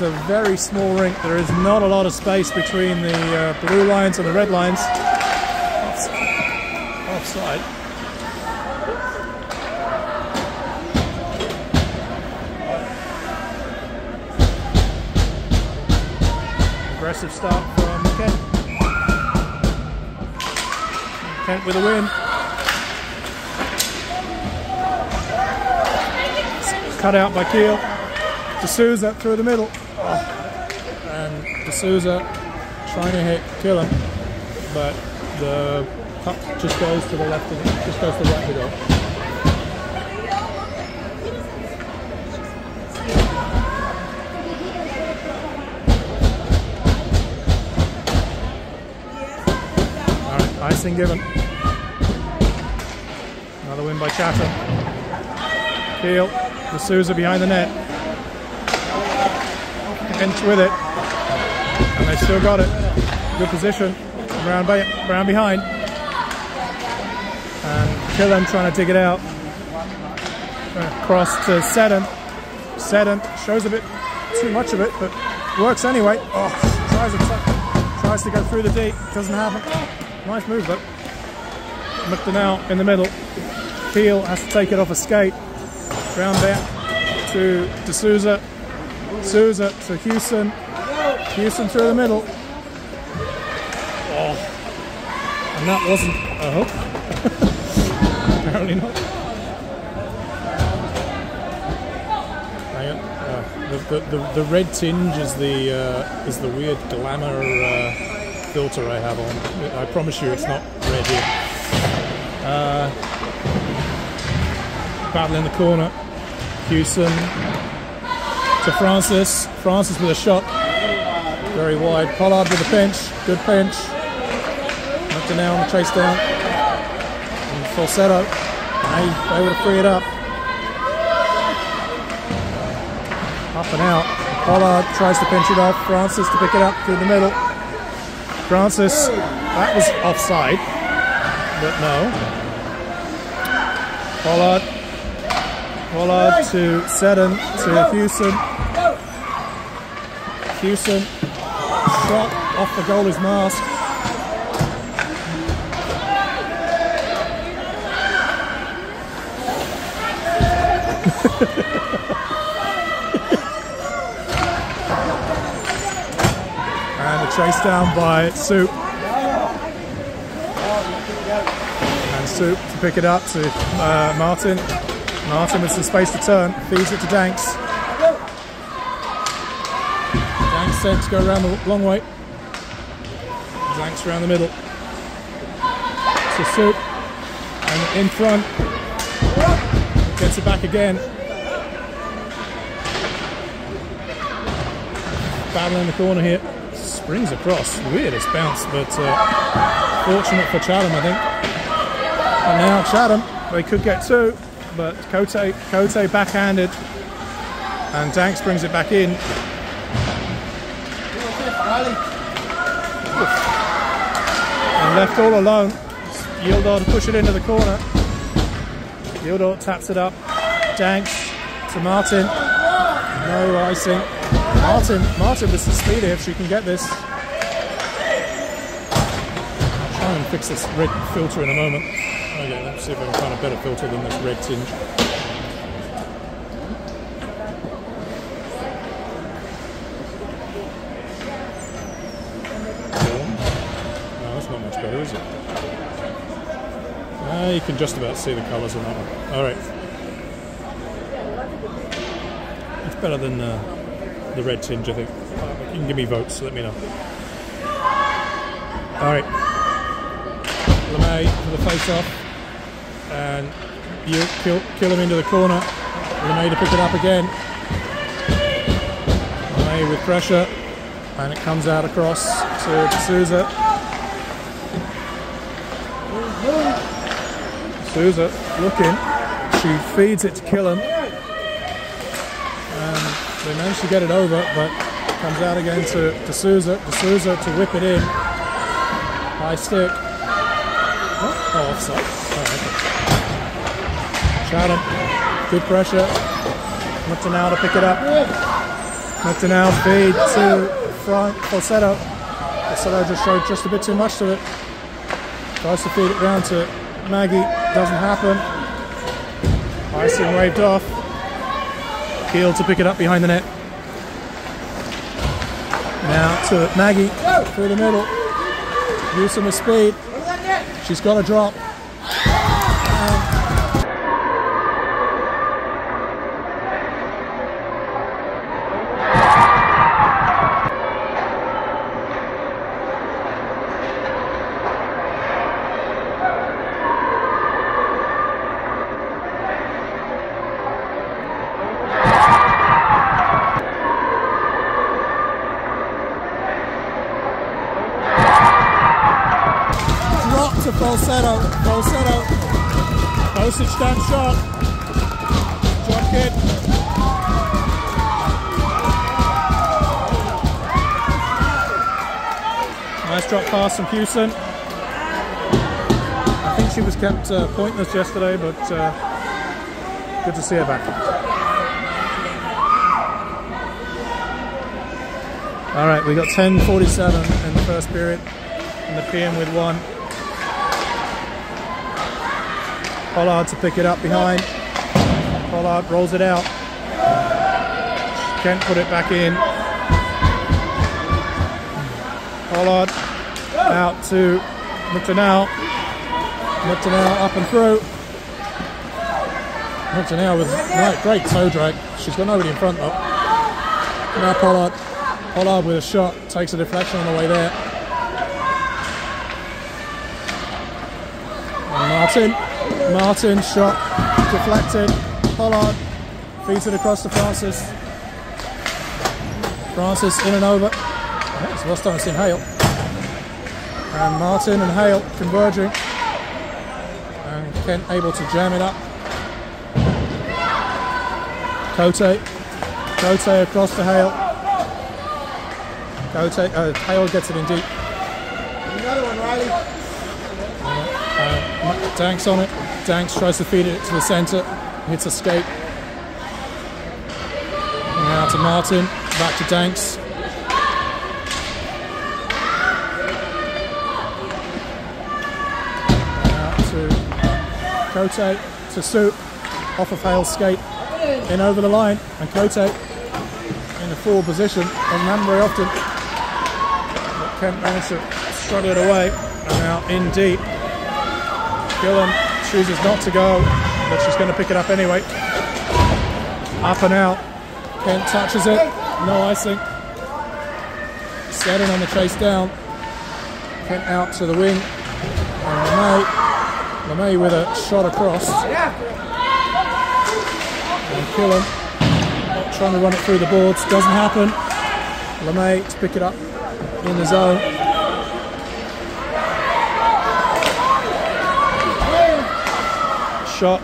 It's a very small rink. There is not a lot of space between the uh, blue lines and the red lines. Offside. Aggressive start from Kent. Kent with a win. Cut out by Keel. D'Souza through the middle. D'Souza trying to hit Killam, but the puck just goes to the left, of it, just goes to the right of the goal. Icing given. Another win by Chatham. Keel, D'Souza behind the net. Inch with it. Still got it. Good position. Round, by, behind. And Killam trying to dig it out. Uh, cross to Seddon. Seddon shows a bit too much of it, but works anyway. Oh, tries, to, tries to go through the D. Doesn't happen. Nice move though. McDonnell in the middle. Keel has to take it off a skate. Round back to D'Souza. Souza to Houston. Houston through the middle. Oh. And that wasn't a hook. Apparently not. Uh, the, the, the, the, red tinge is the uh, is the weird glamour uh, filter I have on. I promise you it's not red here. Uh, battle in the corner. Houston to Francis. Francis with a shot. Very wide. Pollard with a pinch. Good pinch. McDonnell on the chase down. And falsetto. They, able to free it up. Up and out. Pollard tries to pinch it off. Francis to pick it up through the middle. Francis, that was offside, but no. Pollard, Pollard to Seddon to Houston. Houston, shot off the goalie's mask. and a chase down by Soup. And Soup to pick it up to uh, Martin. Martin with some space to turn, feeds it to Danks. To go around the long way. Danks around the middle. Soup. And in front. Gets it back again. Battle in the corner here springs across. Weirdest bounce, but uh, fortunate for Chatham, I think. And now Chatham, they could get two, but Cote, Cote backhanded, and Danks brings it back in. Left all alone. Yildor to push it into the corner. Yildor taps it up. Danks to Martin. No icing. Martin, Martin with some speed if she can get this. I'll try and fix this red filter in a moment. Okay, let's see if I can find a better filter than this red tinge. Uh, you can just about see the colours on that one. Alright. It's better than uh, the red tinge, I think. You can give me votes, let me know. Alright. LeMay for the face off. And you kill, kill him into the corner. LeMay to pick it up again. LeMay with pressure. And it comes out across to Souza. Souza looking. She feeds it to Killam. Um, they managed to get it over, but comes out again to D'Souza. D'Souza to whip it in. High stick. Oh, oh offside. Oh, okay. Good pressure. Now to pick it up. McDonnell feed to front falsetto. Falsetto just showed just a bit too much to it. Tries to feed it round to Maggie. Doesn't happen. Icing waved off. Keel to pick it up behind the net. Now to Maggie through the middle. Using the speed. She's got a. Drop Drop kick. Nice drop pass from Hewson. I think she was kept uh, pointless yesterday, but uh, good to see her back. All right, we got 10:47 in the first period, and the Nepean with one. Pollard to pick it up behind. Pollard rolls it out. Kent put it back in. Pollard out to McDonnell. McDonnell up and through. McDonnell with great, great toe drag. She's got nobody in front though. Now Pollard. Pollard with a shot. Takes a deflection on the way there. And Martin. Martin shot deflected. Pollard feeds it across to Francis. Francis in and over. It's the last time I've seen Hale. And Martin and Hale converging. And Kent able to jam it up. Cote. Cote across to Hale. Cote, uh, Hale gets it in deep. Another one, Riley. Uh, Danks on it. Danks tries to feed it to the centre. Hits a skate. Now to Martin. Back to Danks. Now to Cote. To Soup. Off of Hale's skate. In over the line. And Cote in the forward position. Doesn't happen very often. But Kent managed to struggle it away. And now in deep. Gillen chooses not to go, but she's going to pick it up anyway. Up and out. Kent touches it. No icing. Setting on the chase down. Kent out to the wing. And LeMay, LeMay with a shot across. Yeah and Killen trying to run it through the boards. Doesn't happen. LeMay to pick it up in the zone. Shot.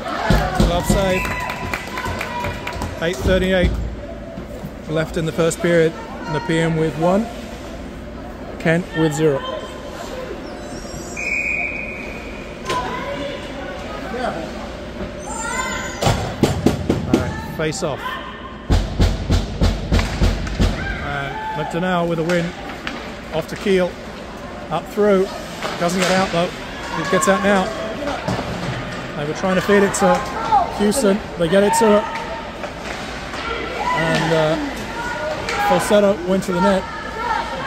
Love save. 8.38 left in the first period. The Nepean with one. Kent with zero. Face off. And McDonnell with a win. Off to Keel. Up through. Doesn't get out though. It gets out now. They were trying to feed it to Houston. They get it to her. And uh, Falsetto went to the net.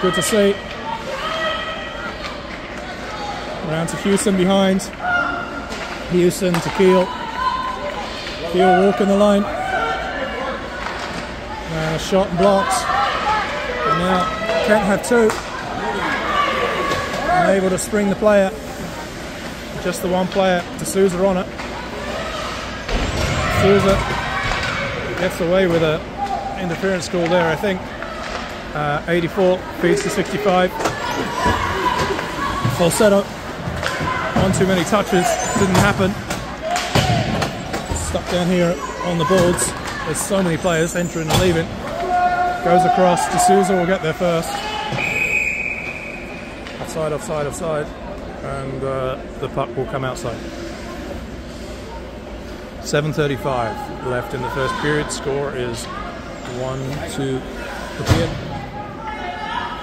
Good to see. Around to Houston behind. Houston to Keel. Keel walking the line. And a shot and blocked. And now Kent have two. And able to spring the player just the one player, D'Souza on it. D'Souza gets away with a interference call there, I think. Uh, 84 feeds to 65. Full Falsetto, one too many touches, didn't happen. Stuck down here on the boards. There's so many players entering and leaving. Goes across, D'Souza will get there first. Offside, offside, offside and uh, the puck will come outside. 7.35 left in the first period. Score is 1 2 Nepean.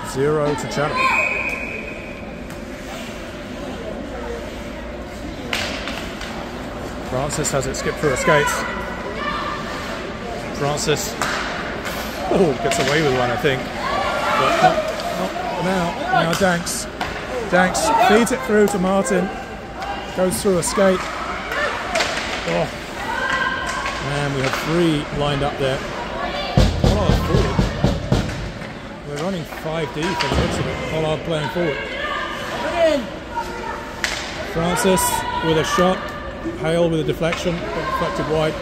Zero to Chatham. Francis has it skip through her skates. Francis oh, gets away with one, I think. But not, not now. Now Danks. Danks feeds it through to Martin. Goes through a skate. Oh. And we have three lined up there. Pollard forward. We're running 5D for the looks of it. Pollard playing forward. Francis with a shot. Hale with a deflection. Deflected wide.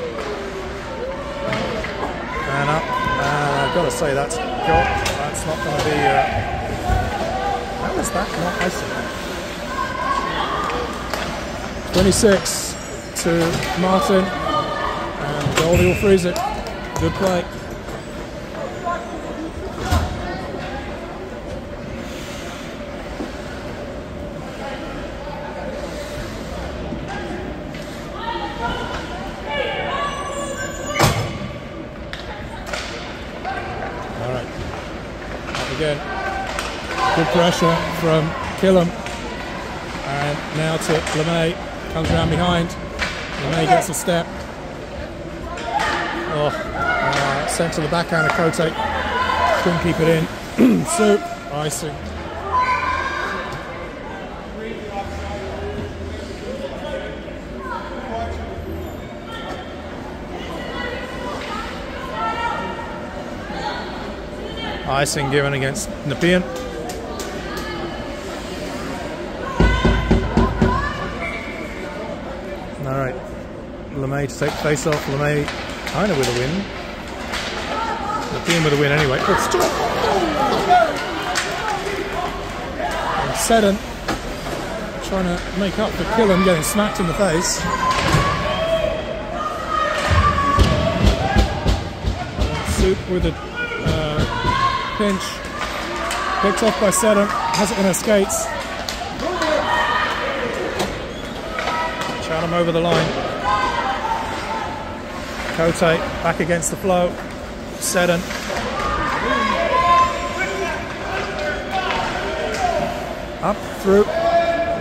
And up. Uh, I've got to say that's got. That's not going to be. Uh, icing? 26 to Martin. And Goldie will freeze it. Good play. Pressure from Killam. And now to LeMay. Comes around behind. LeMay gets a step. Oh, uh, sent to the backhand of Cote. Couldn't keep it in. Soup, icing. Icing given against Nepean. LeMay to take face off. LeMay kind of with a win. The Nepean with a win anyway. Oh, stop! And Seddon trying to make up for Killam getting smacked in the face. Soup with a uh, pinch. Picked off by Seddon. Has it in her skates. Chatham over the line. Cote back against the flow. Seddon. Up, through.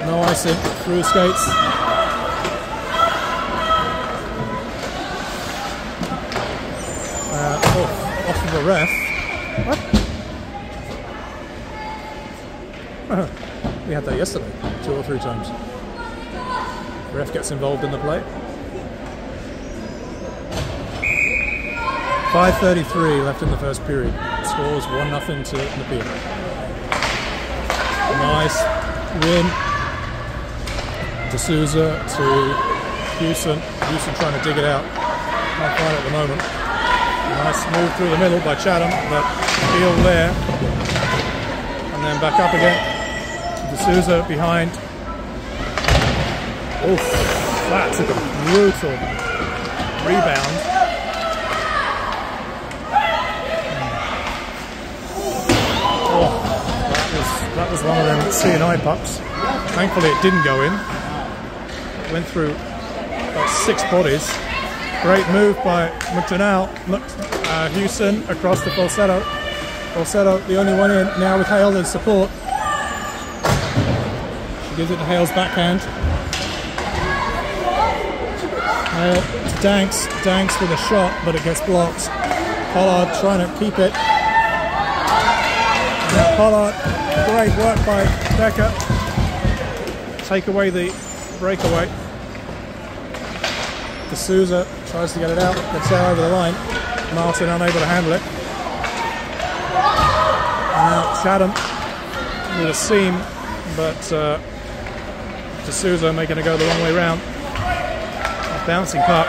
No icing. Through skates. Uh, off, off of a ref. What? we had that yesterday, two or three times. Ref gets involved in the play. 5.33 left in the first period. Scores 1 0 to Nepean. Nice win. D'Souza to Houston. Houston trying to dig it out. Not quite at the moment. Nice move through the middle by Chatham, but field there. And then back up again. D'Souza behind. Oh, that took a brutal rebound. One of them CNI pucks. Thankfully, it didn't go in. Went through about six bodies. Great move by McDonald, uh, Houston across the falsetto. Falsetto, the only one in now with Hale as support. She gives it to Hale's backhand. Hale to Danks. Danks with a shot, but it gets blocked. Pollard trying to keep it. Pollard, great work by Becker. Take away the breakaway. D'Souza tries to get it out, gets out over the line. Martin unable to handle it. Now Chatham with a seam, but uh, D'Souza making it go the long way round. Bouncing puck,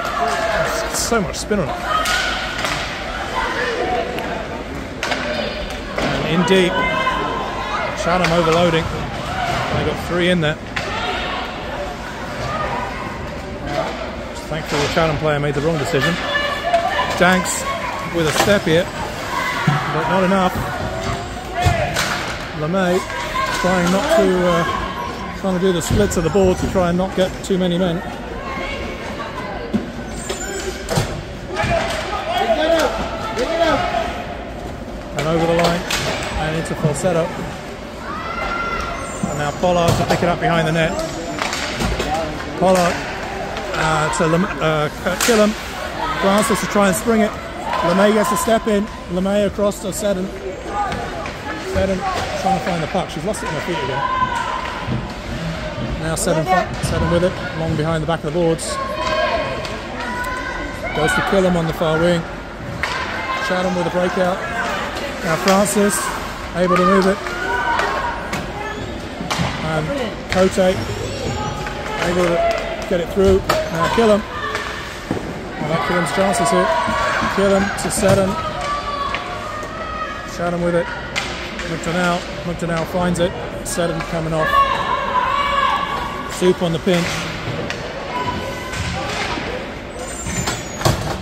so much spin on it. And in deep, Chatham overloading. They got three in there. Thankfully, the Chatham player made the wrong decision. Danks with a step here, but not enough. LeMay trying not to uh, trying to do the splits of the board to try and not get too many men. And over the line. And into falsetto. Pollard to pick it up behind the net. Pollard uh, to Lam- uh, Killam. Francis to try and spring it. LeMay gets a step in. LeMay across to Seddon. Seddon trying to find the puck. She's lost it in her feet again. Now Seddon, Seddon with it, long behind the back of the boards. Goes to Killam on the far wing. Chatham with a breakout. Now Francis able to move it. Cote able to get it through. Now Killam. Well, that Killam's chances here. Killam to Seddon. Chatham with it. McDonnell. McDonnell finds it. Seddon coming off. Soup on the pinch.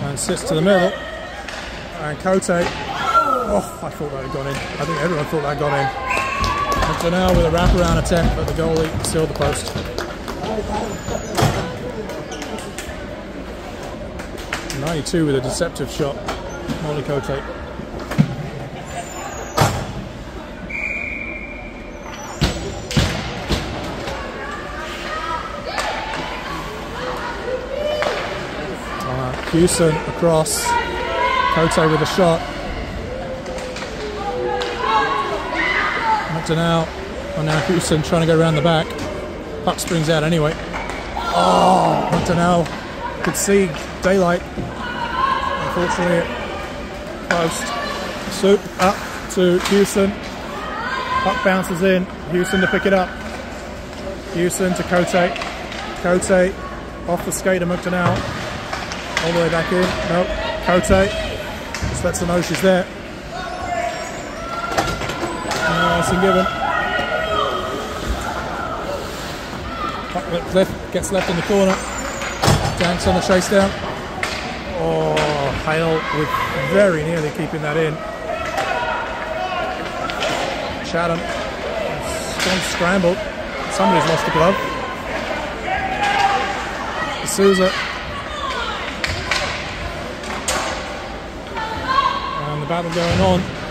And sits to the middle. And Cote. Oh, I thought that had gone in. I think everyone thought that had gone in. McDonnell with a wraparound attempt, but the goalie sealed the post. 92 with a deceptive shot. Molly Cote. Uh, Hewson across. Cote with a shot. McDonnell. Oh, now Houston trying to go around the back. Puck springs out anyway. Oh, McDonnell could see daylight. Unfortunately, post. Soup up to Houston. Puck bounces in. Houston to pick it up. Houston to Cote. Cote off the skate of McDonnell. All the way back in. Nope. Cote just lets her know she's there. Nice and given. Left, gets left in the corner. Danks on the chase down. Oh, Hale with very nearly keeping that in. Gone scrambled. Somebody's lost the glove. Souza. And the battle going on.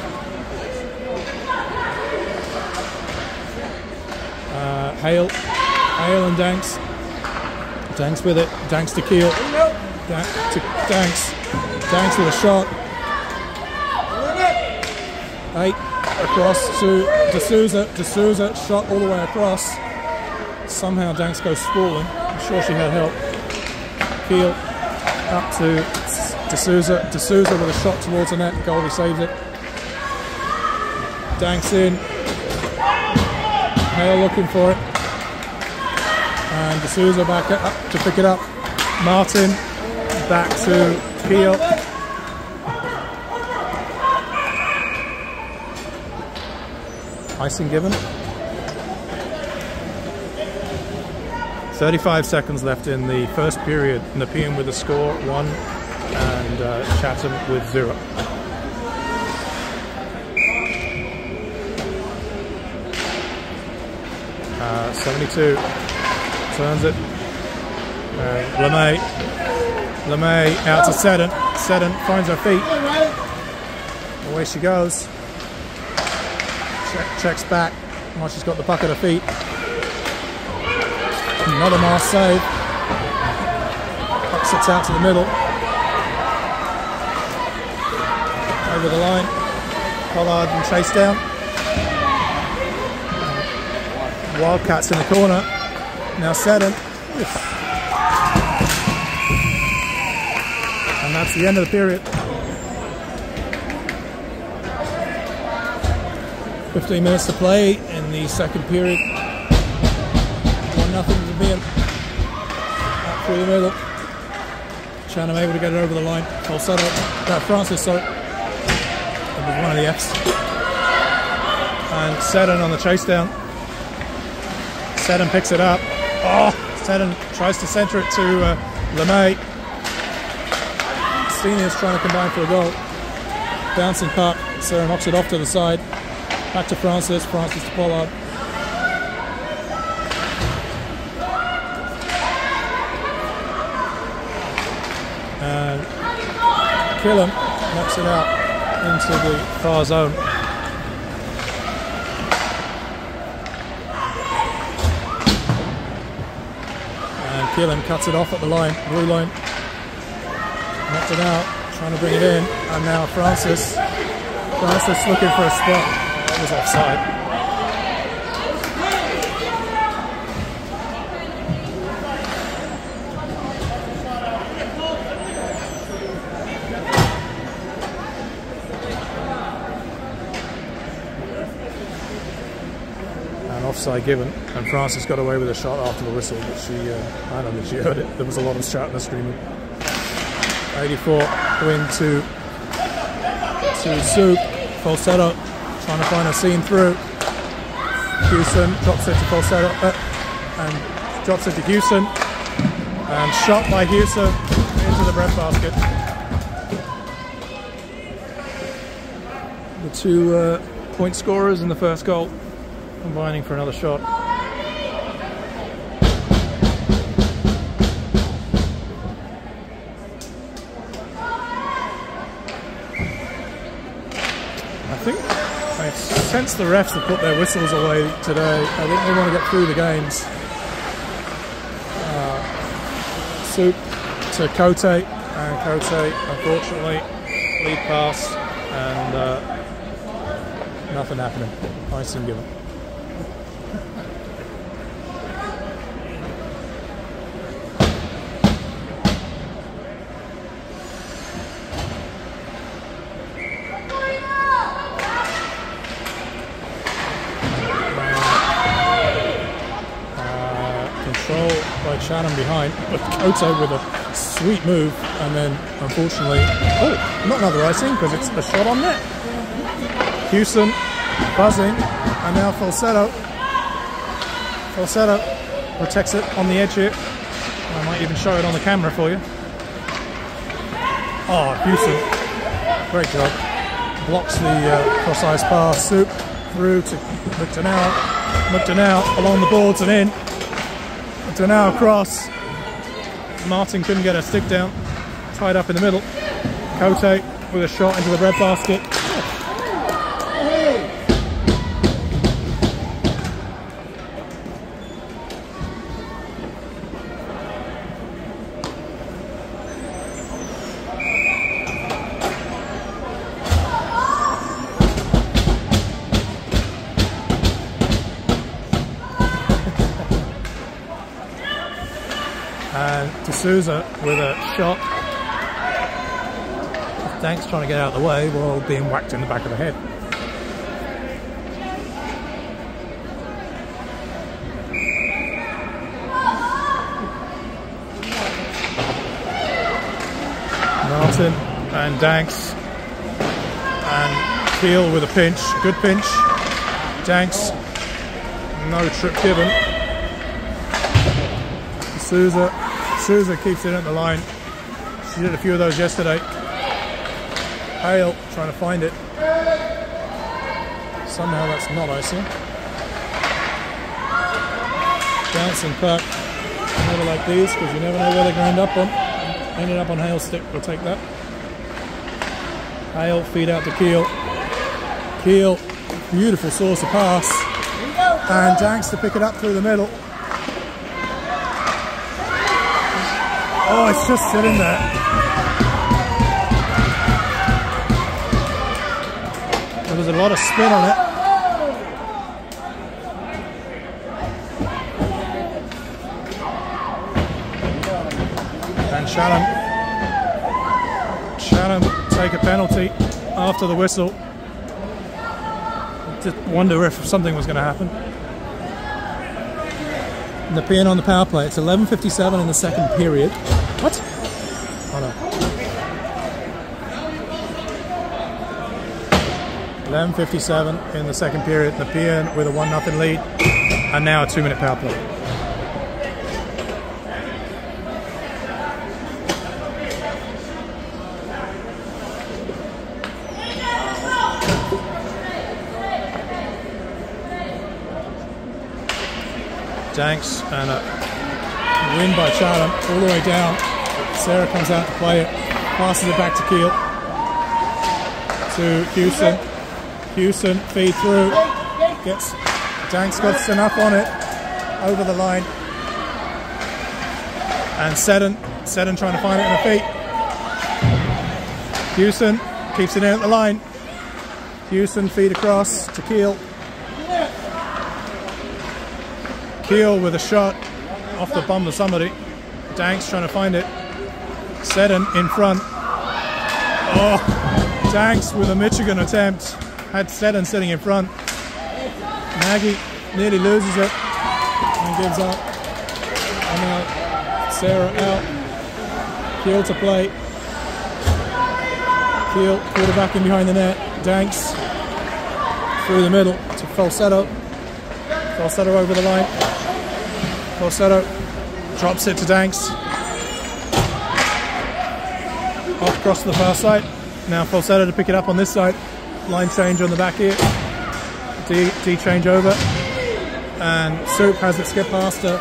Hale. Hale and Danks. Danks with it. Danks to Keel. Dan- Danks. Danks with a shot. Eight across to D'Souza. D'Souza shot all the way across. Somehow Danks goes sprawling. I'm sure she had help. Keel up to D'Souza. D'Souza with a shot towards the net. Goalie saves it. Danks in. Hale looking for it. And D'Souza back up to pick it up. Martin back to Keel. Icing given. 35 seconds left in the first period. Nepean with a score, one, and uh, Chatham with zero. Uh, 72 turns it. Uh, LeMay. LeMay out to Seddon. Seddon finds her feet. Away she goes. Check, checks back she's got the puck at her feet. Another mass save. Puck sits out to the middle. Over the line. Pollard and chase down. Wildcats in the corner. Now Seddon. And that's the end of the period. 15 minutes to play in the second period. One nothing to be through the middle. Chatham able to get it over the line. Falsetto. Uh, Francis, sorry. That was one of the Fs. And Seddon on the chase down. Seddon picks it up. Oh, Seddon tries to centre it to uh, LeMay. Stenius trying to combine for a goal. Bouncing puck. Sarah knocks it off to the side. Back to Francis. Francis to Pollard. And Killam knocks it out into the far zone. McKillen cuts it off at the line, blue line. Knocked it out, trying to bring it in. And now Francis. Francis looking for a spot. That was offside. Offside given, and Francis got away with a shot after the whistle, but she, uh, I don't think she heard it. There was a lot of shouting and screaming. 84 win to to Soup. Falsetto trying to find a seam through. Houston drops it to Falsetto uh, and drops it to Houston and shot by Houston into the bread basket. The two uh, point scorers in the first goal combining for another shot. I think I sense the refs have put their whistles away today. I think they want to get through the games. Uh, soup to Cote, and Cote, unfortunately, lead pass, and uh, nothing happening. Icing given. But Cote with a sweet move, and then unfortunately, oh, not another icing because it's a shot on net. Houston buzzing, and now Falsetto. Falsetto protects it on the edge here. I might even show it on the camera for you. Oh, Houston, great job. Blocks the uh, cross ice pass, soup through to McDonnell. McDonnell along the boards and in. Now across. Martin couldn't get a stick down. Tied up in the middle. Cote with a shot into the red basket. Souza with a shot. Danks trying to get out of the way while being whacked in the back of the head. Martin and Danks and Keel with a pinch, good pinch. Danks, no trip given. Souza Souza keeps it at the line. She did a few of those yesterday. Hale trying to find it. Somehow that's not icing. Bouncing puck. Never like these because you never know where they're going to end up on. Ended up on Hale's stick. We'll take that. Hale feed out to Keel. Keel, beautiful saucer pass. And Danks to pick it up through the middle. Oh, it's just sitting there. There was a lot of spin on it. And Shannon, Shannon take a penalty after the whistle. Just wonder if something was going to happen. The Nepean on the power play. It's 11.57 in the second period. What? Oh no. 11.57 in the second period. The Nepean with a 1 0 lead. And now a two minute power play. Danks and a win by Chatham all the way down. Sarah comes out to play it, passes it back to Keel. To Houston. Houston feed through. Gets Danks got enough on it. Over the line. And Seddon, Seddon trying to find it in the feet. Houston keeps it in at the line. Houston feed across to Keel. Keel with a shot off the bum of somebody. Danks trying to find it. Seddon in front. Oh, Danks with a Michigan attempt. Had Seddon sitting in front. Maggie nearly loses it and gives up. And now Sarah out. Keel to play. Keel quarterback in behind the net. Danks through the middle to Falsetto. Falsetto over the line. Falsetto drops it to Danks. Off across to the far side. Now Falsetto to pick it up on this side. Line change on the back here. D, D change over. And Soup has it skip past her.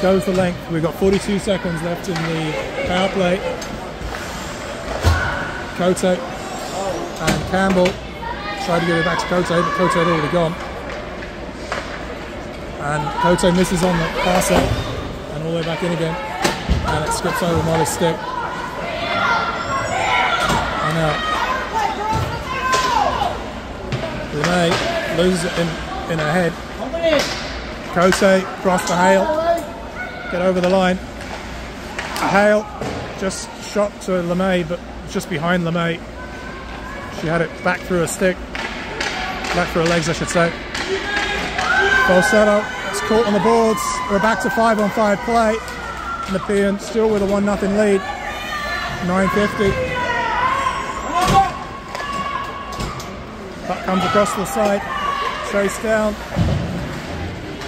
Goes the length. We've got 42 seconds left in the power play. Cote and Campbell try to give it back to Cote, but Cote had already gone. And Cote misses on the pass out and all the way back in again. And it skips over Molly's stick. And out. Renee loses it in, in her head. Cote cross to Hale. Get over the line. Hale just shot to LeMay, but just behind LeMay. She had it back through her stick. Back through her legs, I should say. Falsetto it's caught on the boards. We're back to five on five play. Nepean still with a 1 0 lead. 950. Comes across the side. Chase down.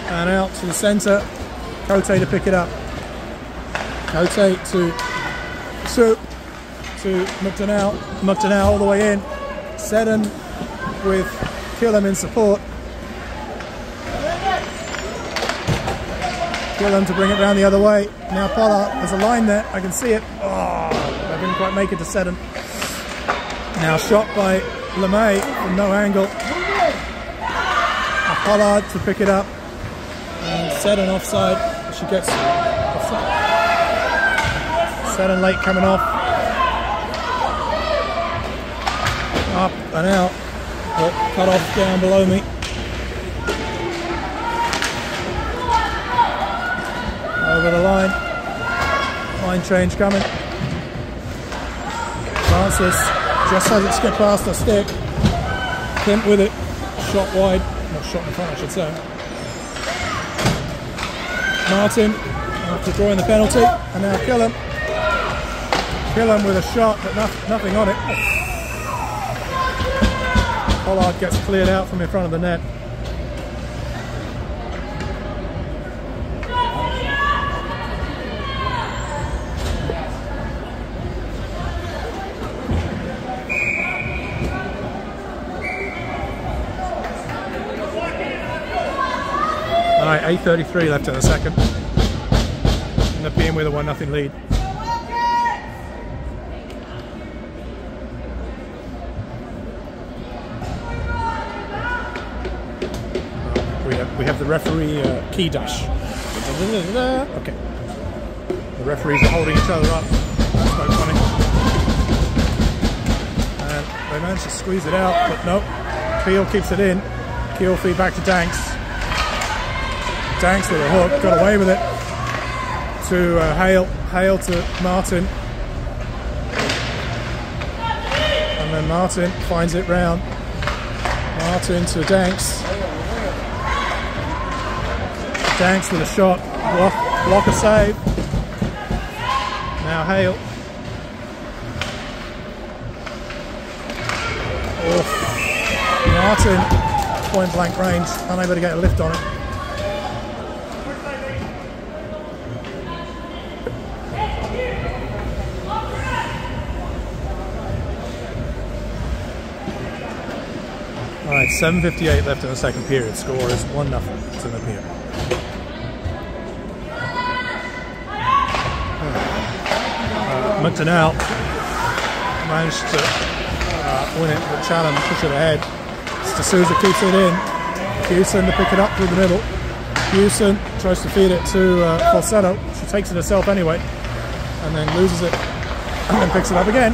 And out to the centre. Cote to pick it up. Cote to Soup to McDonnell. McDonnell all the way in. Seddon with Killam in support. Killam to bring it round the other way. Now Pollard, there's a line there. I can see it. Oh, I didn't quite make it to Seddon. Now shot by LeMay from no angle. Now Pollard to pick it up. And Seddon offside. She gets offside. Seddon late coming off. Up and out. Oh, cut off down below me. Over the line. Line change coming. Francis just it skip past the stick. Clint with it. Shot wide. Not shot in front, I should say. Martin after drawing the penalty. And now Killam. Killam with a shot, but no, nothing on it. Pollard gets cleared out from in front of the net. 8.33 left in the second. Nepean with a 1 0 lead. We have, we have the referee uh, key dash. Okay. The referees are holding each other up. That's quite funny. And they managed to squeeze it out, but no. Keel keeps it in. Keel feed back to Danks. Danks with a hook, got away with it. To uh, Hale, Hale to Martin. And then Martin finds it round. Martin to Danks. Danks with a shot, block, block a save. Now Hale. Oh, Martin, point blank range, unable to get a lift on it. All right, 7.58 left in the second period. Score is 1 0 to the period. McDonnell managed to uh, win it, but Chatham push it ahead. D'Souza keeps it in. Hewson to pick it up through the middle. Hewson tries to feed it to uh, Falsetto. She takes it herself anyway. and then loses it, and then picks it up again.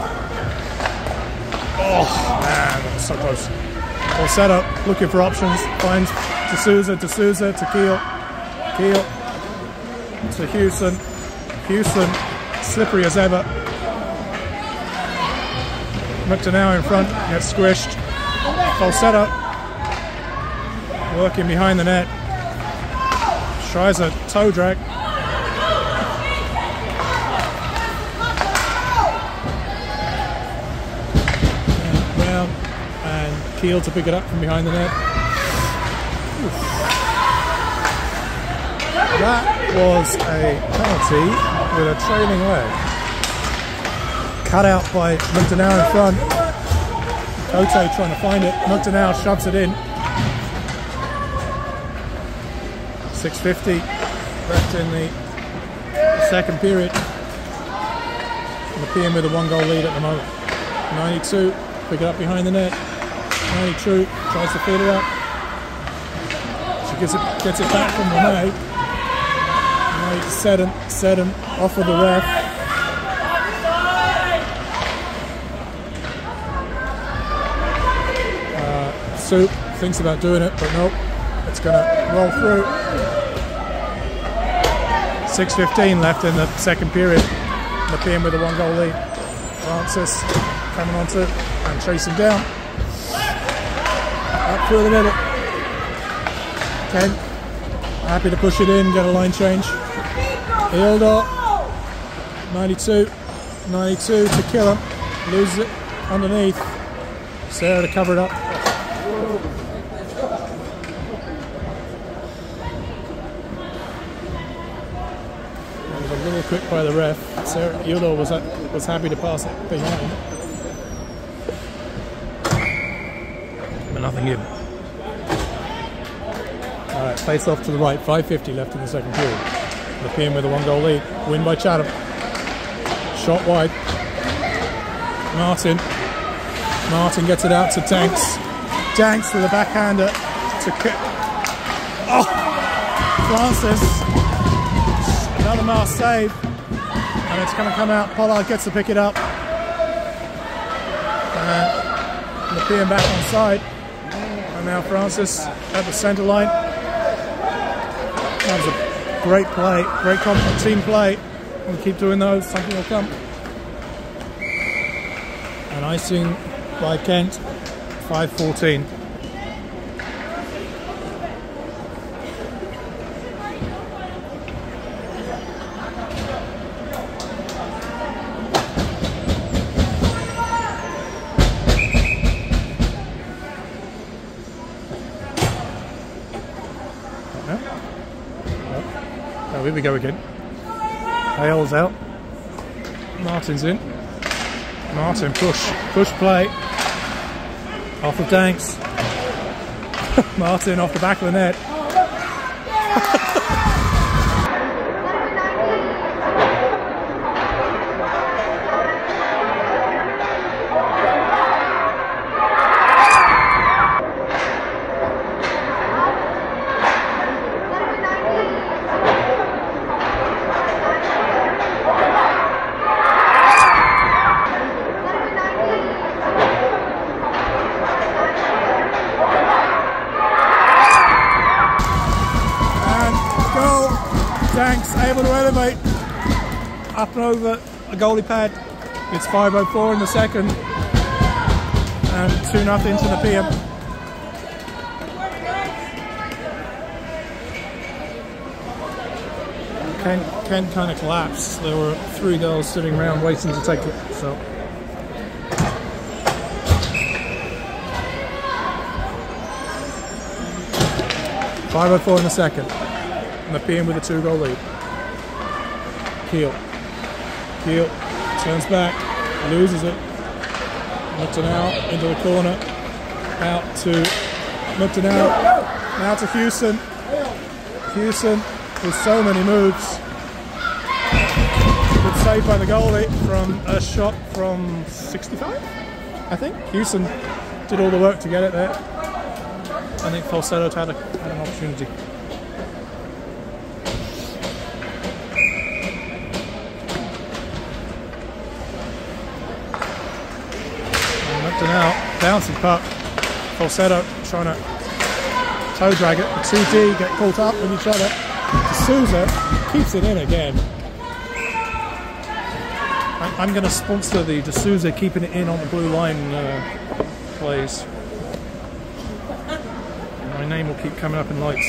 Oh man, that was so close. Full setup, looking for options, finds D'Souza, D'Souza to Keel, Keel to Houston, Houston slippery as ever. McDonell in front, gets squished. Full setup, working behind the net. Tries a toe drag. Keel to pick it up from behind the net. Oof. That was a penalty with a trailing leg. Cut out by McDonell in front. Cote trying to find it. McDonell shoves it in. 6.50 left in the second period. And Nepean with a one goal lead at the moment. 92, pick it up behind the net. 92 tries to feed it up. She gets it, gets it back from Renee. Renee Seddon, Seddon off of the ref. Uh, Soup thinks about doing it, but nope, it's going to roll through. 6.15 left in the second period. The with a one goal lead. Francis coming onto and chasing down. Up through the middle. Kent happy to push it in, get a line change. Hilda 92, 92 to Killam. Loses it underneath. Sarah to cover it up. Was a little quick by the ref. Sarah Ildo was was happy to pass it behind. But nothing in. Alright, face off to the right, 5.50 left in the second period. Nepean with a one goal lead. Win by Chatham. Shot wide. Martin. Martin gets it out to Danks. Danks with a backhander to Oh! Francis. Another Mars save. And it's going to come out. Pollard gets to pick it up. And Nepean back on side. And now Francis at the centre line. That was a great play, great team play. We'll keep doing those, something will come. And icing by Kent, 5.14. we go again. Hale's out. Martin's in. Martin push, push play. Off of Danks. Martin off the back of the net. up and over a goalie pad. It's 5.04 in the second. And 2 nothing to Nepean. Ken, Ken kind of collapsed. There were three girls sitting around waiting to take it. So Five oh four in the second. And Nepean with a two goal lead. Keel. Keel turns back, loses it. McDonell into the corner. Out to McDonell. Now to Houston. Houston with so many moves. Good save by the goalie from a shot from 65, I think. Houston did all the work to get it there. I think Falsetto had, a, had an opportunity. Bouncing puck. Falsetto trying to toe drag it. The 2D get caught up with each other. D'Souza keeps it in again. I'm going to sponsor the D'Souza keeping it in on the blue line uh, plays. My name will keep coming up in lights.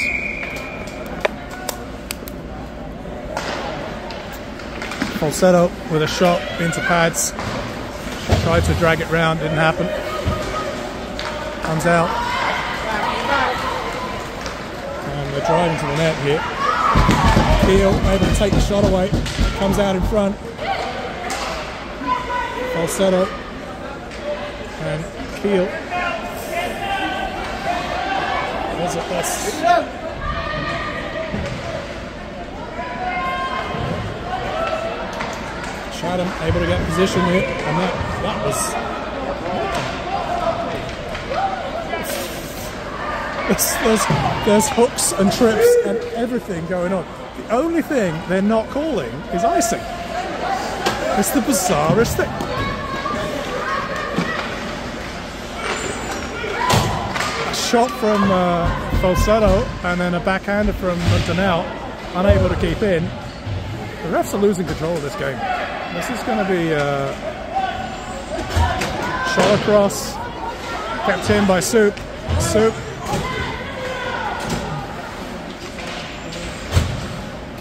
Falsetto with a shot into pads. Tried to drag it round, didn't happen. Comes out. And they're driving to the net here. Keel able to take the shot away. Comes out in front. Falsetto. And Keel. Was it that's Chatham able to get position there, and that, that was. There's, there's, there's hooks and trips and everything going on. The only thing they're not calling is icing. It's the bizarrest thing. A shot from uh, Falsetto and then a backhander from Denell, unable to keep in. The refs are losing control of this game. This is going to be uh, shot across, kept in by Soup. Soup.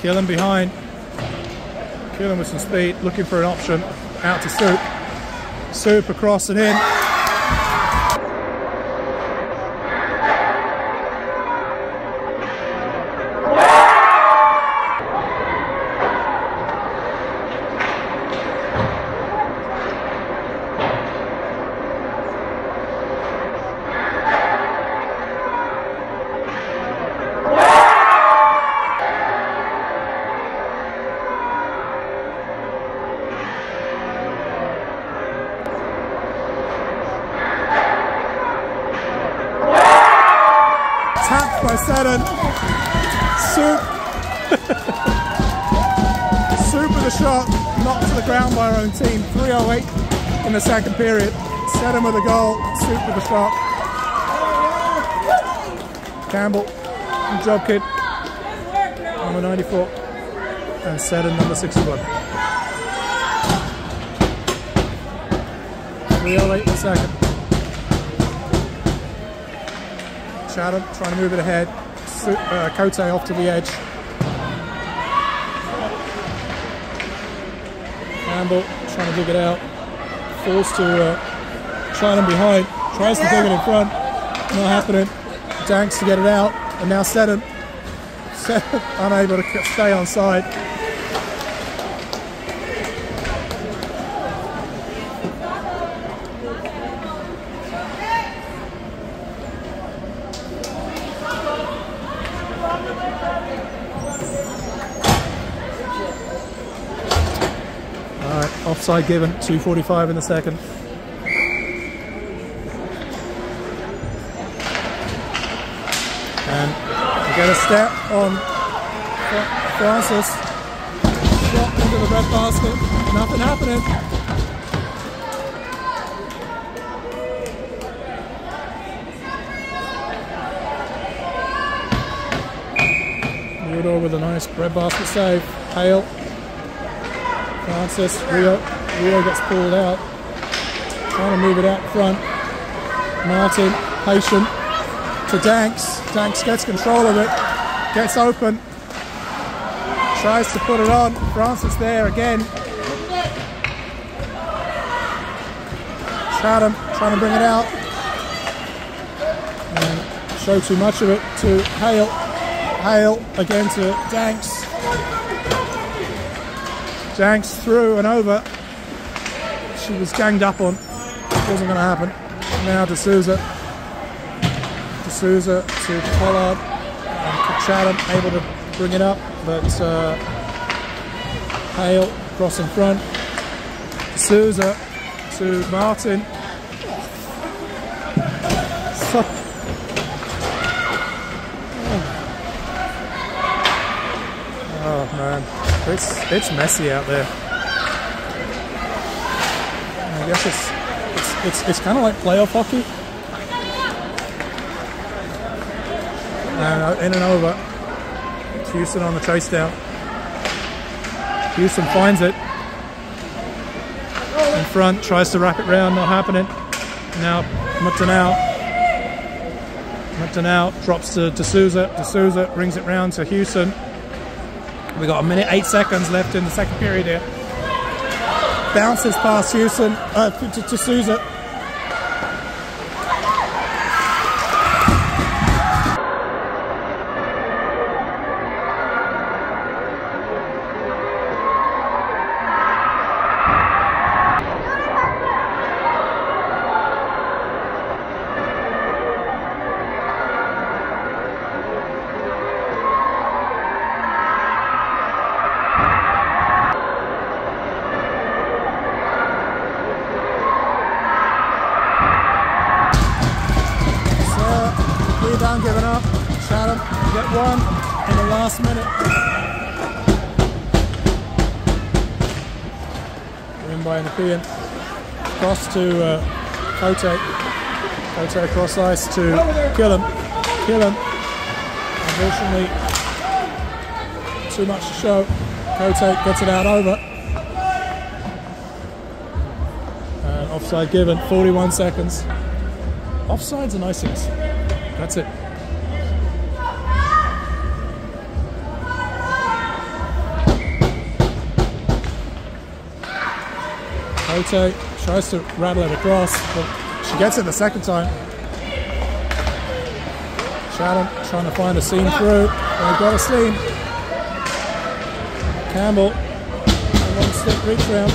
Killing behind. Killing with some speed, looking for an option. Out to Soup. Soup across and in. Job, kid. Number 94. And Seddon, number 61. 3.08 in the second. Chatham trying to move it ahead. Uh, Cote off to the edge. Campbell trying to dig it out. Forced to uh, behind. Tries to dig it in front. Not happening. Danks to get it out. And now Seddon. Unable to stay on side. Offside given. 2.45 in the second. And we get a step on Francis. Shot into the red basket. Nothing happening. Theodore with a nice bread basket save. Hale. Francis. Rio. Rio gets pulled out. Trying to move it out front. Martin. Patient. To Danks. Danks gets control of it. Gets open. Tries to put it on. Francis there again. Chatham trying to bring it out. And show too much of it to Hale. Hale again to Danks. Danks through and over. She was ganged up on. Wasn't going to happen. Now to Souza. Souza to Pollard. And Chatham able to bring it up, but uh, Hale cross in front. Souza to Martin. So, oh man, it's it's messy out there. I guess it's it's it's it's kind of like playoff hockey. And in and over. Houston on the chase down. Houston finds it. In front, tries to wrap it round, not happening. Now McDonell. McDonell drops to D'Souza. D'Souza brings it round to Houston. We've got a minute eight seconds left in the second period here. Bounces past Houston uh, to, to Souza. Cote. Cote cross ice to Killam. Kill him. Unfortunately, too much to show. Cote gets it out over. And offside given, 41 seconds. Offsides and icings. That's it. Cote tries to rattle it across, but she gets it the second time. Chatham trying to find a seam through. They've got a seam. Campbell, a long stick reach round.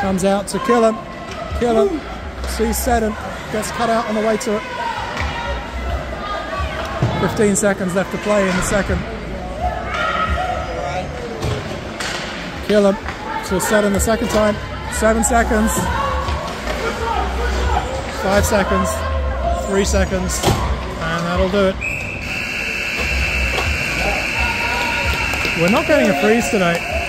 Comes out to Killam. Kill him. Sees Seddon. Gets cut out on the way to it. 15 seconds left to play in the second. Killam. To Seddon the second time. Seven seconds. Five seconds. Three seconds. And that'll do it. We're not getting a freeze today.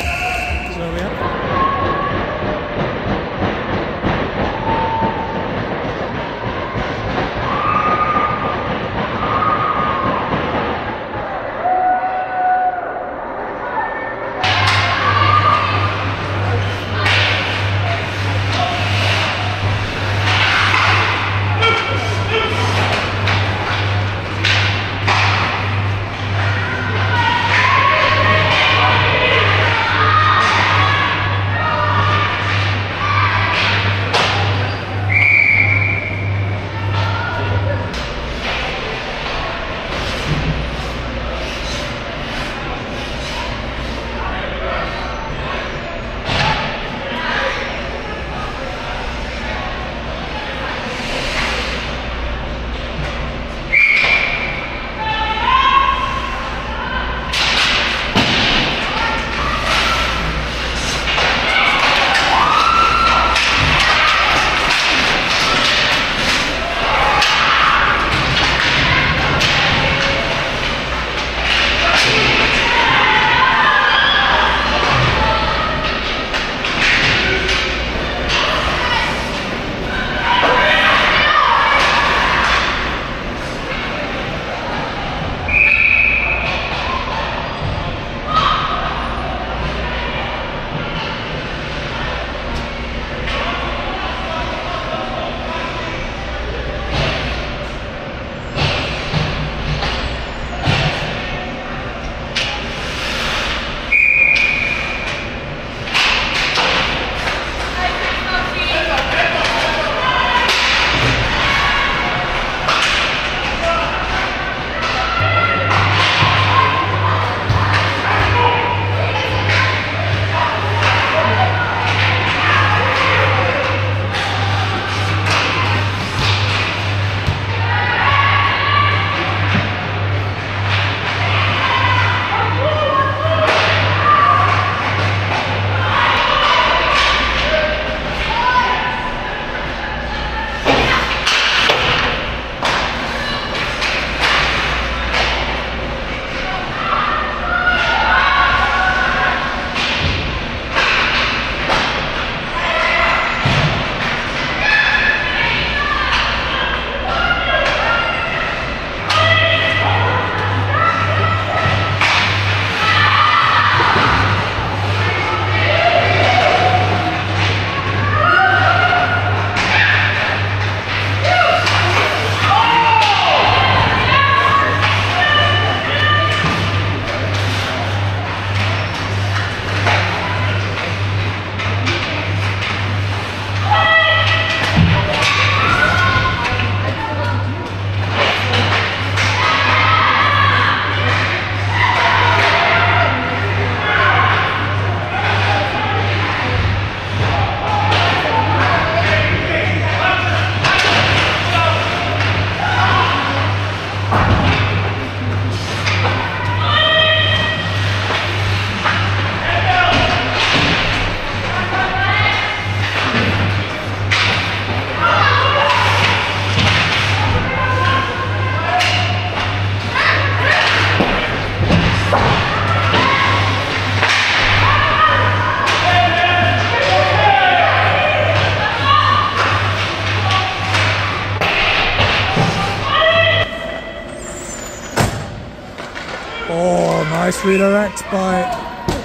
Redirect by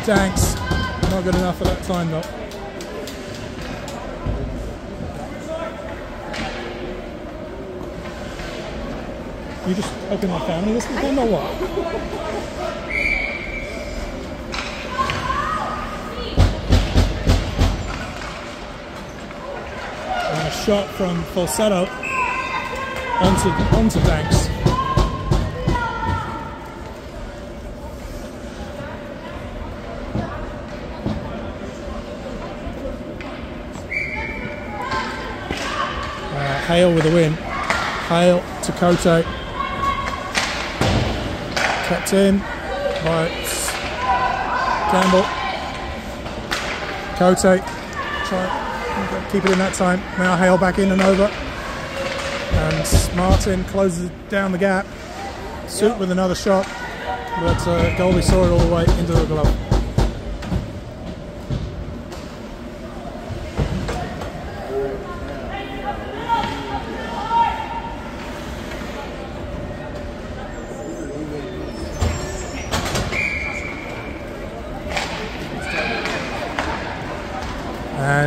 Danks. Not good enough for that time though. You just open my family this weekend or what? Shot from falsetto onto onto Danks. Hale with a win. Hale to Cote. Kept in by Campbell. Cote. Try keep it in that time. Now Hale back in and over. And Martin closes down the gap. Suit with another shot. But uh, saw it all the way into the glove.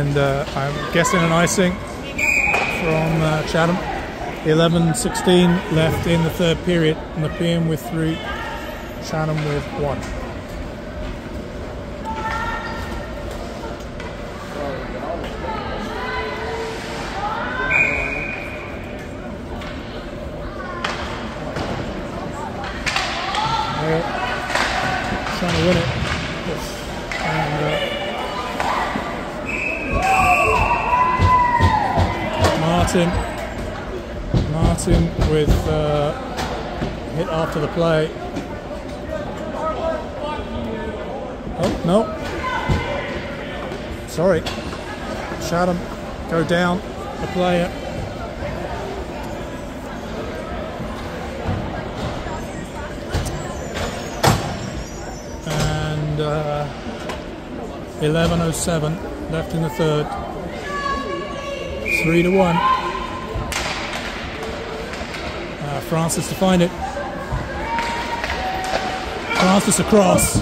and uh, I'm guessing an icing from uh, Chatham. 11-16 left in the third period, and Nepean with three, Chatham with one. The play. Oh, no. Sorry. Shot him. go down the player. And uh, 11.07 left in the third. Three to one. Uh, Francis to find it. Francis across.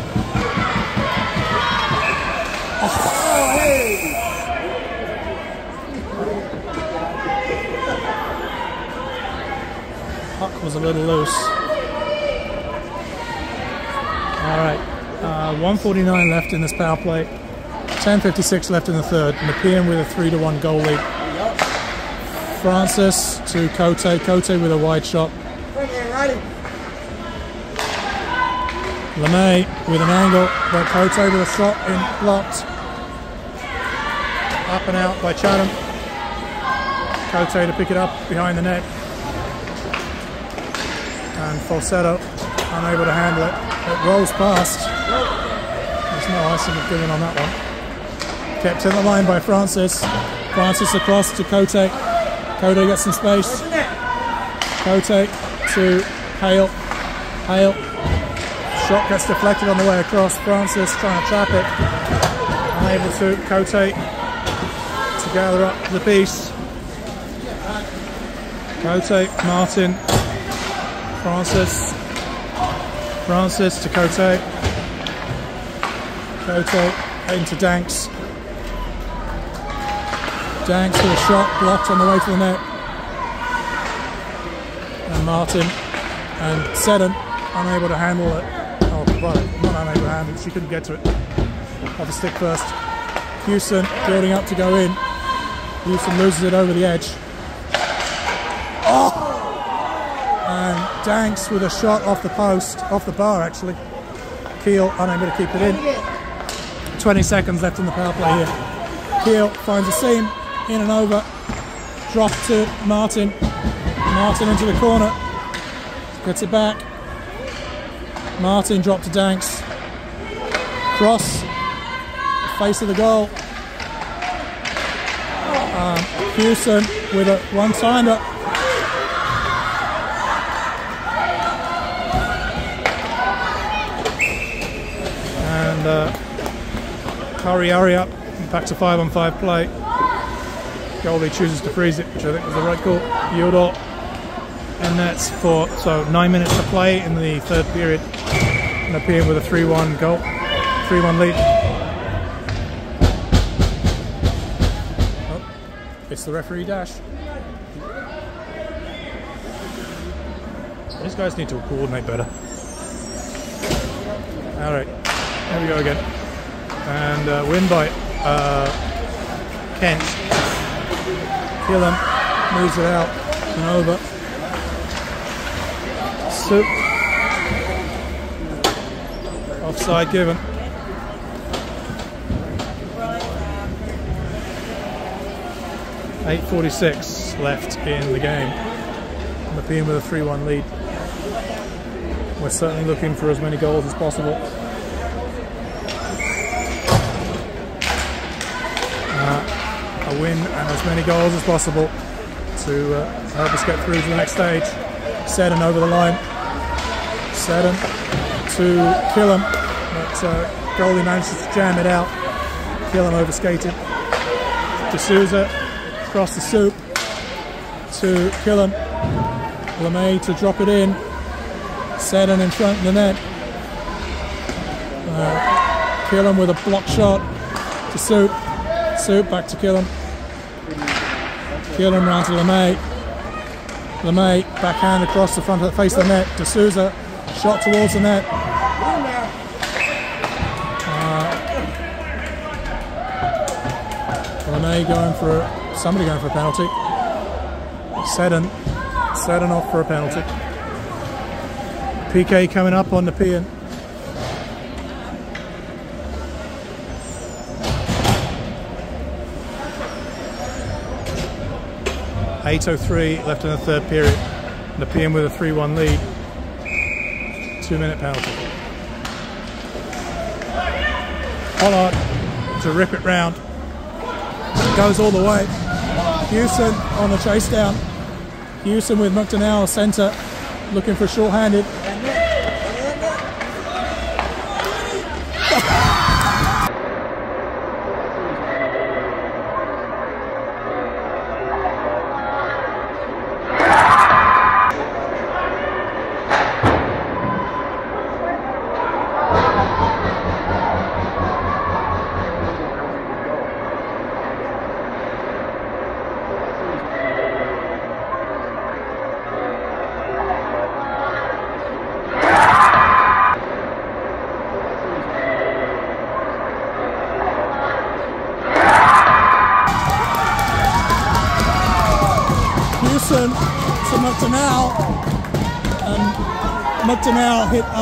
Puck was a little loose. All right, uh, 149 left in this power play. 10.56 left in the third, Nepean with a 3 to 1 goal lead. Francis to Cote. Cote with a wide shot. Bring it in, Riley. LeMay with an angle, but Cote with a shot in blocked. Up and out by Chatham. Cote to pick it up behind the net. And Falsetto unable to handle it. It rolls past. There's no icing given on that one. Kept in the line by Francis. Francis across to Cote. Cote gets some space. Cote to Hale. Hale. Shot gets deflected on the way across. Francis trying to trap it. Unable to. Cote to gather up the piece. Cote, Martin, Francis, Francis to Cote. Cote into Danks. Danks with a shot blocked on the way to the net. And Martin and Seddon unable to handle it. It. She couldn't get to it. Off the stick first. Houston building up to go in. Houston loses it over the edge. Oh! And Danks with a shot off the post, off the bar actually. Keel unable to keep it in. 20 seconds left in the power play here. Keel finds a seam, in and over. Drop to Martin. Martin into the corner. Gets it back. Martin dropped to Danks. Cross. Face of the goal. Um, Houston with a one-timer. And uh, hurry, hurry up. Back to five on five play. Goldie chooses to freeze it, which I think was the right call. Yodel. And that's for, so nine minutes to play in the third period. Nepean with a 3-1 goal, 3-1 lead. Oh, it's the referee dash. These guys need to coordinate better. All right, here we go again. And uh, win by uh, Kent. Gillam moves it out and over. Soup. Offside given. Eight forty-six left in the game. Nepean with a three-one lead. We're certainly looking for as many goals as possible. Uh, a win and as many goals as possible to uh, help us get through to the next stage. Seddon over the line. Seddon to Killam, but uh, goalie manages to jam it out. Killam overskated. D'Souza across the soup to Killam. LeMay to drop it in. Seddon in front of the net. Uh, Killam with a block shot to Soup. Soup back to Killam. Killam round to LeMay. LeMay backhand across the front of the face of the net. D'Souza shot towards the net. Uh, LeMay going for somebody going for a penalty. Seddon. Seddon off for a penalty. PK coming up on the Nepean. Eight oh three left in the third period. Nepean with a three one lead. Two minute penalty. Pollard to rip it round. Goes all the way. Hewson on the chase down. Hewson with McDonnell centre, looking for short-handed.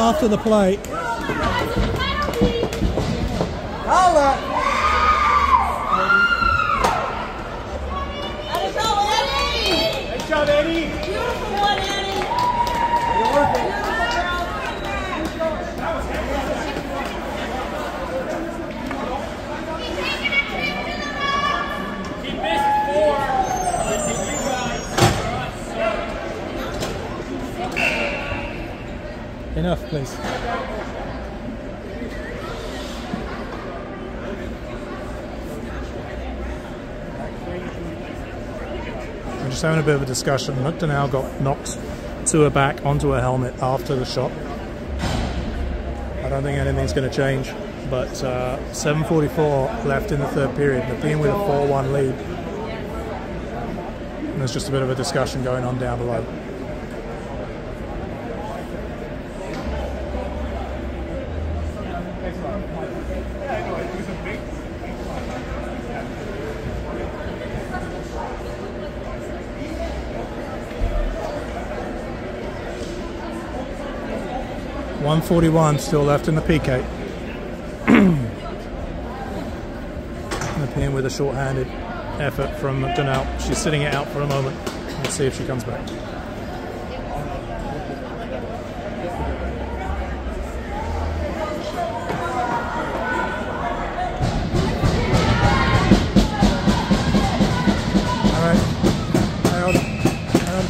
After the play. Holla! Nice job, Eddie. Beautiful one, Eddie. You're working. He missed four. But to you guys, for us, Enough, please. We're just having a bit of a discussion. McDonnell got knocked to her back onto her helmet after the shot. I don't think anything's going to change, but uh, 7.44 left in the third period. Nepean with a 4 1 lead. And there's just a bit of a discussion going on down below. One forty-one still left in the PK. Nepean with a short-handed effort from McDonnell. She's sitting it out for a moment. Let's see if she comes back.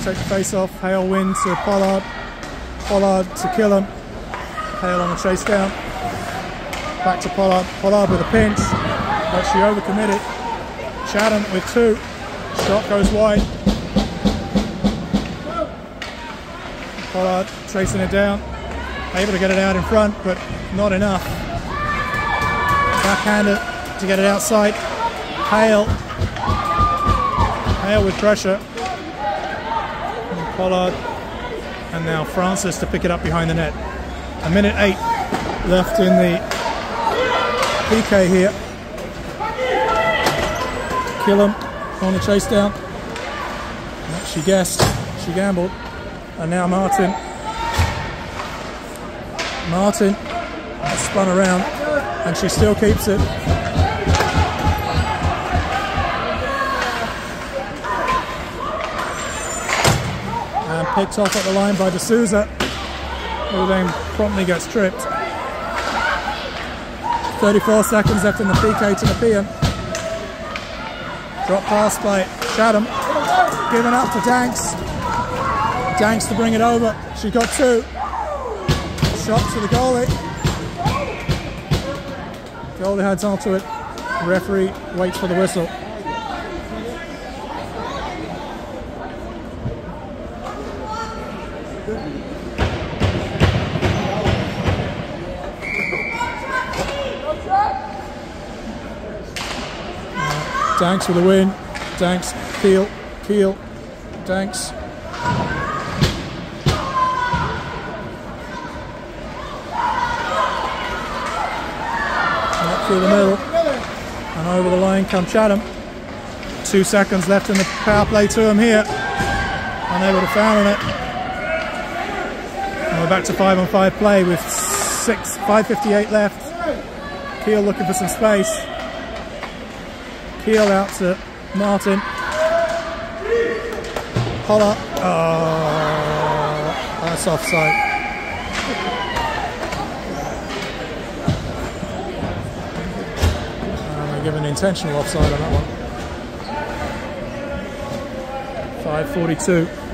Take the face off. Hale win to Pollard. Pollard to Killam. Hale on the chase down. Back to Pollard. Pollard with a pinch, but she overcommitted. Chatham with two. Shot goes wide. Pollard chasing it down. Able to get it out in front, but not enough. Backhander to get it outside. Hale. Hale with pressure. And Pollard. And now Francis to pick it up behind the net. A minute eight left in the PK here. Killam on the chase down. She guessed, she gambled. And now Martin. Martin has spun around and she still keeps it. And picked off at the line by D'Souza, then promptly gets tripped. 34 seconds left in the PK to Nepean. Drop pass by Chatham. Given up to Danks. Danks to bring it over. She got two. Shot to the goalie. Goalie heads onto it. Referee waits for the whistle. Danks with a win. Danks, Keel, Keel, Danks. Up through the middle. And over the line come Chatham. Two seconds left in the power play to him here. Unable to foul on it. And we're back to five on five play with six, 5.58 left. Keel looking for some space. Keel out to Martin. Pollard. Oh, that's offside. Uh, they give an intentional offside on that one. 542.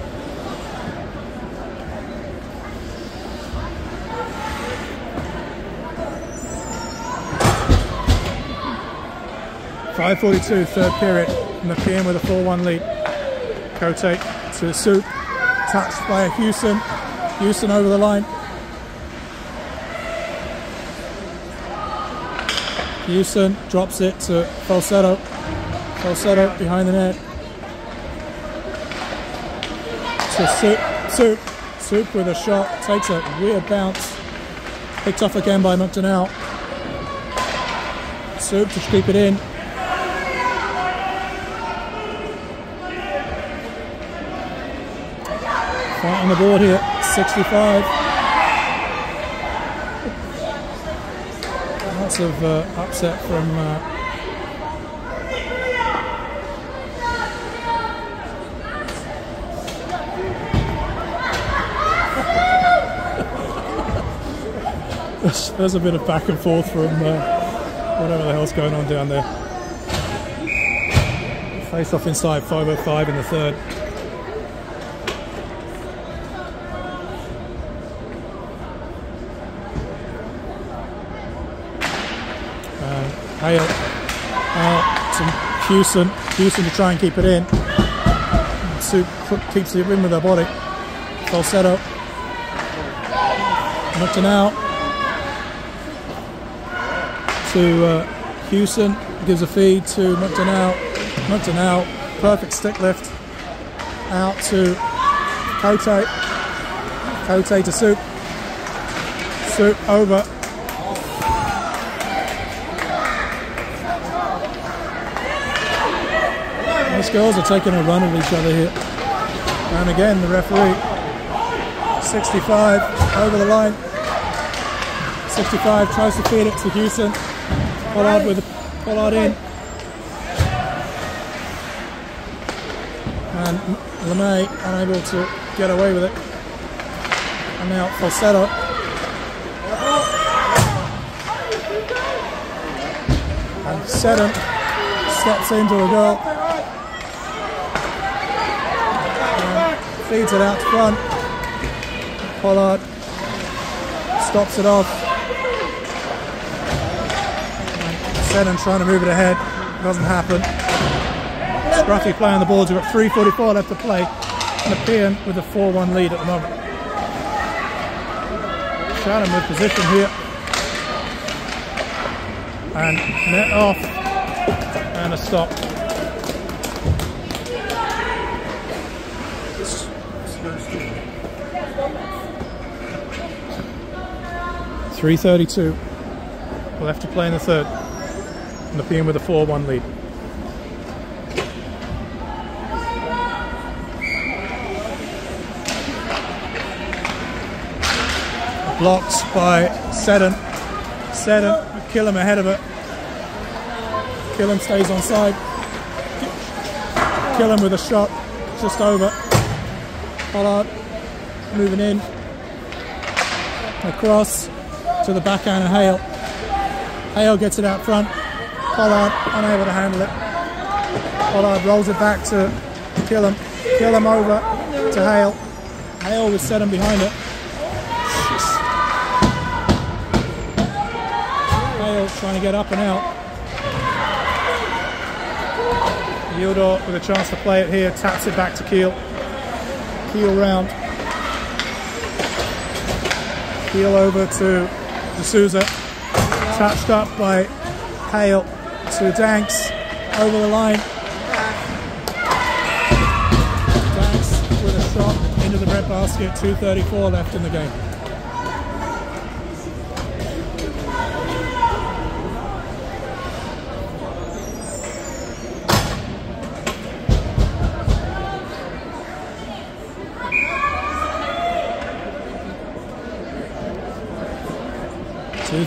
Five forty-two, third period. Nepean with a four-one lead. Cote to Soup, touched by Houston. Houston over the line. Houston drops it to Falsetto. Falsetto behind the net. To Soup. Soup. Soup with a shot. Takes a weird bounce. Picked off again by McDonnell. Soup to keep it in. The board here. 65. Lots of uh, upset from uh, there's, a bit of back and forth from uh, whatever the hell's going on down there. Face off inside 505 in the third. Hale out to Houston. Houston to try and keep it in. Soup keeps it in with her body. Falsetto. It out to uh, Houston. Gives a feed to McDonnell. McDonnell. Perfect stick lift. Out to Cote. Cote to Soup. Soup over. Girls are taking a run at each other here. And again, the referee, 65 over the line. 65 tries to feed it to Houston. Pollard with Pollard in. And LeMay unable to get away with it. And now Falsetto. And Seddon steps into a goal. Feeds it out front. Pollard stops it off. Seddon trying to move it ahead. Doesn't happen. Scruffy play on the boards. We've got 3.44 left to play. Nepean with a 4-1 lead at the moment. Shannon with position here. And net off. And a stop. Three thirty-two. We'll have to play in the third. The Nepean with a four-one lead. Blocked by Seddon. Seddon, Killam ahead of it. Killam stays on side. Killam with a shot just over. Pollard moving in. Across to the backhand of Hale. Hale gets it out front. Pollard unable to handle it. Pollard rolls it back to Killam. Killam over to Hale. Hale with Seddon behind it. Hale trying to get up and out. Yildor with a chance to play it here, taps it back to Keel. Keel round. Keel over to D'Souza. Touched up by Hale to Danks. Over the line. Danks with a shot into the red basket. 2.34 left in the game.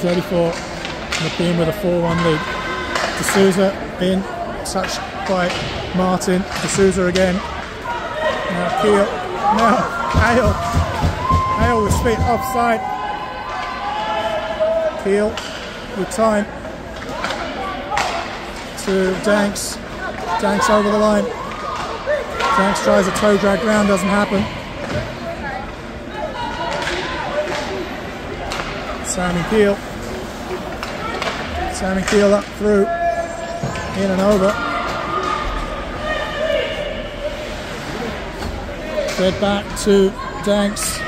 Two thirty-four. Nepean with a four-one lead. D'Souza in, touched by Martin. D'Souza again. Now Keel. Now Hale. Hale with speed offside. Keel with time to Danks. Danks over the line. Danks tries a toe drag round, doesn't happen. Sammy Keel. Sammy Keel up through, in and over. Fed back to Danks.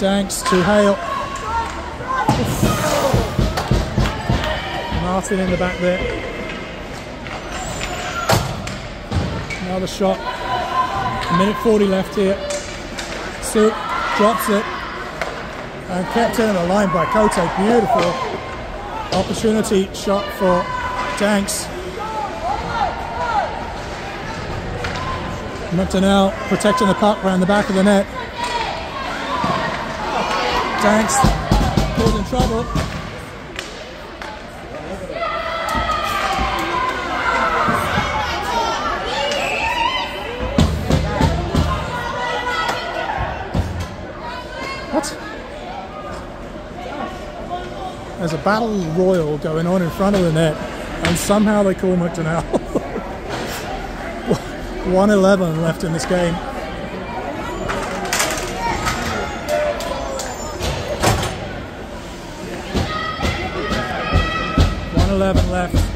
Danks to Hale. Martin in the back there. Another shot. A minute 40 left here. Soup drops it and kept in the line by Cote. Beautiful opportunity shot for Danks. McDonnell protecting the puck around the back of the net. Danks was in trouble. Battle royal going on in front of the net, and somehow they call McDonnell. 111 left in this game. One eleven left.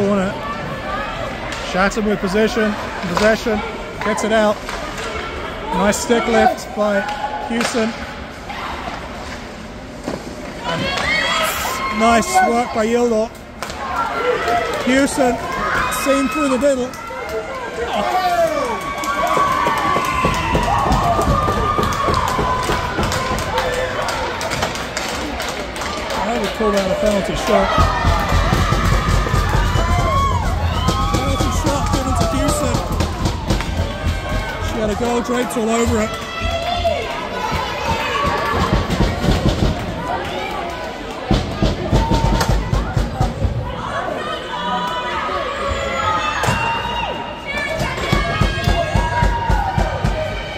Corner. Shatton with position, possession, gets it out. Nice stick lift by Houston. And nice work by Yildor. Houston seen through the diddle. I would call that a penalty shot. Had a goal draped all over it.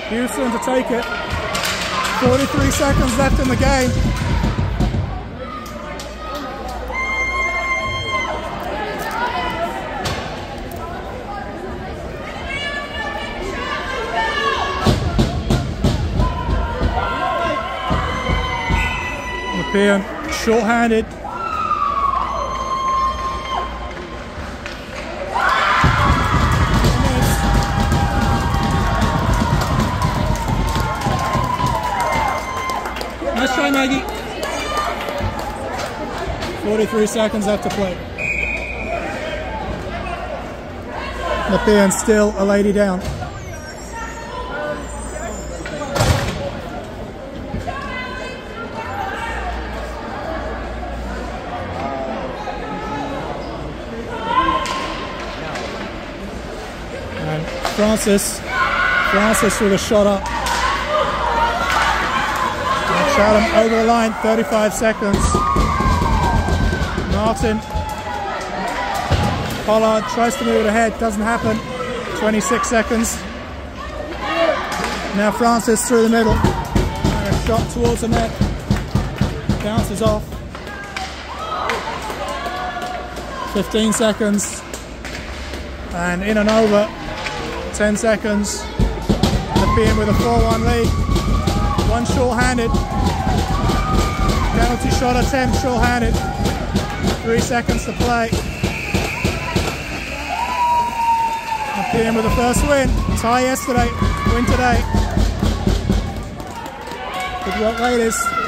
Houston to take it. 43 seconds left in the game. Bam. Short-handed. Nice try, Maggie. 43 seconds left to play. The band still a lady down. Francis, Francis with a shot up. Over the line, 35 seconds. Martin. Pollard tries to move it ahead, doesn't happen. 26 seconds. Now Francis through the middle. And a shot towards the net. Bounces off. 15 seconds. And in and over. 10 seconds. Nepean with a 4-1 lead. One short-handed. Penalty shot attempt short-handed. Three seconds to play. Nepean with the first win. Tie yesterday, win today. Good work ladies.